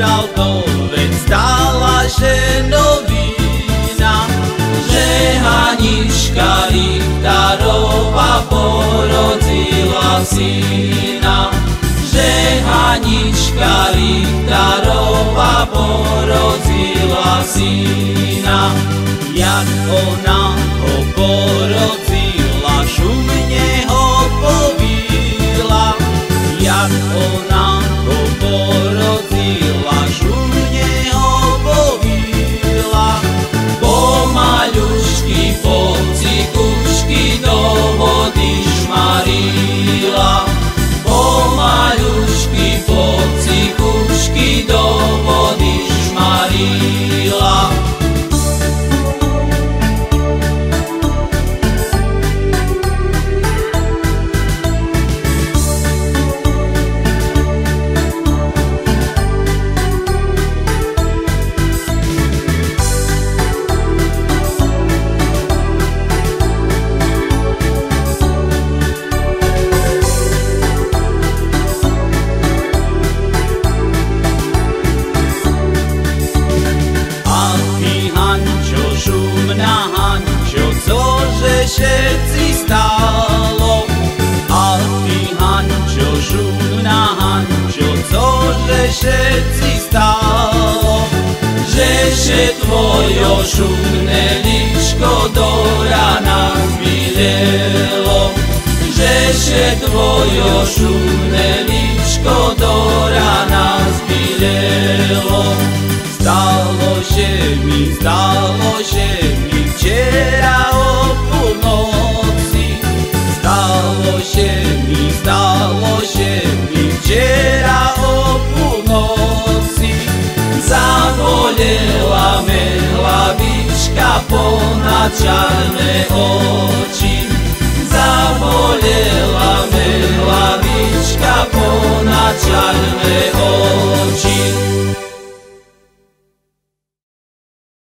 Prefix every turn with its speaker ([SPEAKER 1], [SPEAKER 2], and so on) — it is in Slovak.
[SPEAKER 1] Giraldovec stala šenovina. Žehanička Richtarova porodila syna. Žehanička Richtarova porodila syna. Jak ona cože všetci stalo? Že še tvojo šumné ličko do rana zbilelo. Že še tvojo šumné ličko do rana zbilelo. Stalo się mi, stało się mi ponad czarne oczy.